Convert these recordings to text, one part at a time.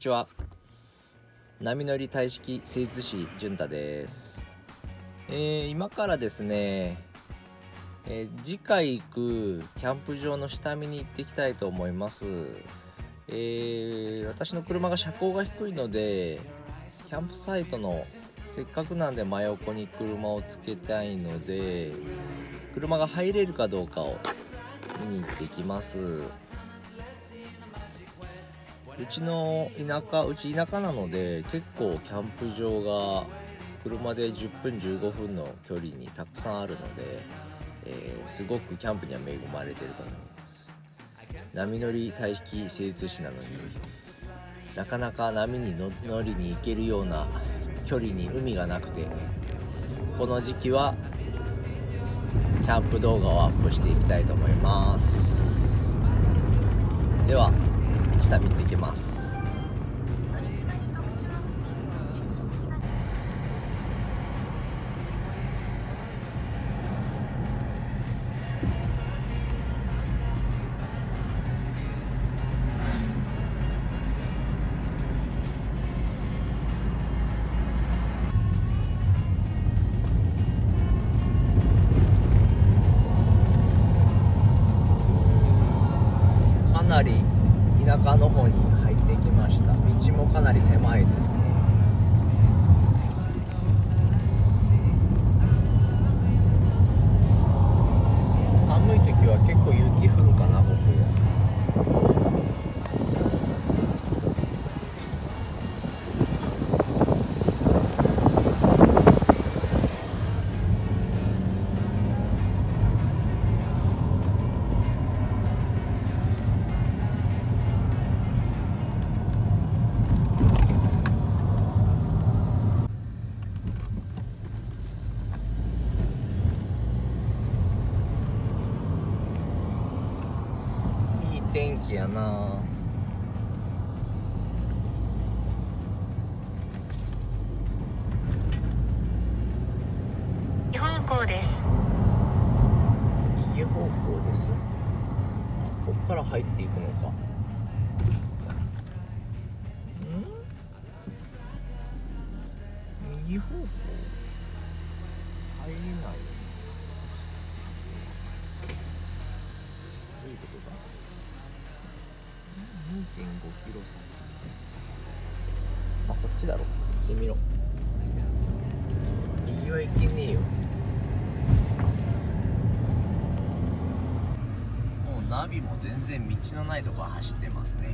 にちは。波乗り大式製図師潤太です、えー今からですね、えー次回行くキャンプ場の下見に行っていきたいと思います、えー私の車が車高が低いのでキャンプサイトのせっかくなんで真横に車をつけたいので車が入れるかどうかを見に行ってきます。うちの田舎うち田舎なので結構キャンプ場が車で10分15分の距離にたくさんあるので、えーすごくキャンプには恵まれてると思います。波乗り大式精通士なのになかなか波に乗りに行けるような距離に海がなくてこの時期はキャンプ動画をアップしていきたいと思います。では下見ていきます。かなり田舎の方に入ってきました。道もかなり狭いですね。天気やな。右方向です。右方向です。こっから入っていくのか。ん？右方向入れないどういうことだ？2.5キロ先。あこっちだろ。行ってみろ。右は行けねえよ。もうナビも全然道のないとこ走ってますね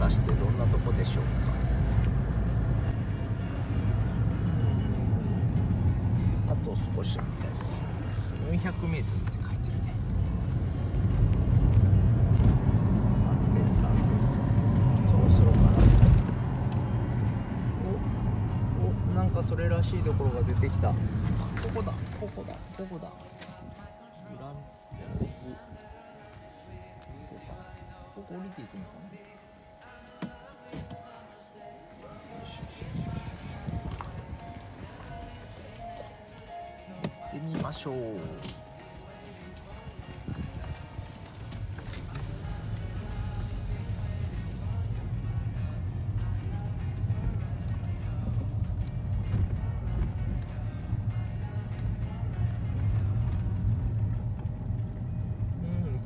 果たしてどんなとこでしょうか？あと少しみたいな 400m って書いてるね。さてさてさてそろそろかな。おおなんかそれらしいところが出てきた。あここだ。ここだ。ここだ。グランプズここか。ここ降りていくのかな。行ってみましょうん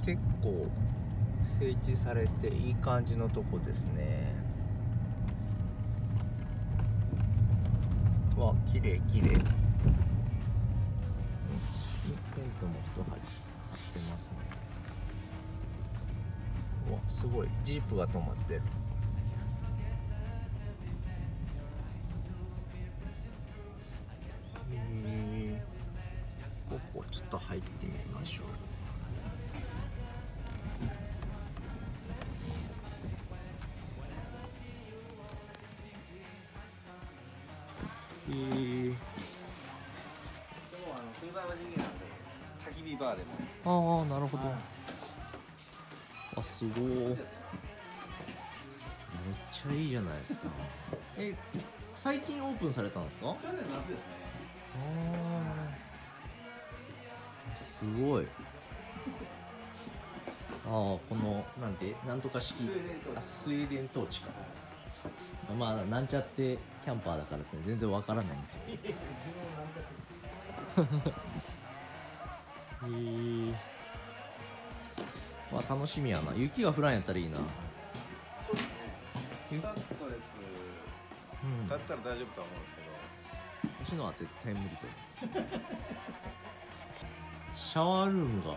結構整地されていい感じのとこですね。わ綺麗綺麗。うんテントも一張りしてますね。わすごい。ジープが止まってる。へえここちょっと入ってみましょう。へえ今日はあの冬場の時期なんで。焚き火バーでも。ああなるほど、はい。あすごいめっちゃいいじゃないですか。え最近オープンされたんですか？去年夏ですね。あすごい。ああこのなんてなんとか式。あスウェーデントーチか。まあなんちゃってキャンパーだからですね全然わからないんですよ。自分なんちゃって。へえまあ楽しみやな。雪が降らんやったらいいな。そうですね。スタッドレスうん。だったら大丈夫とは思うんですけど。私のは絶対無理と。思いますシャワールームが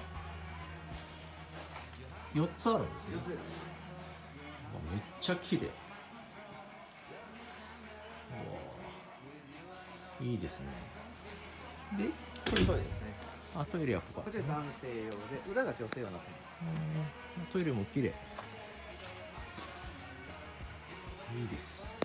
4つあるんですね。4つですめっちゃ綺麗。いいですね。でこれトイレですねあトイレはここ。こちら男性用で裏が女性用になってますうんトイレも綺麗。いいです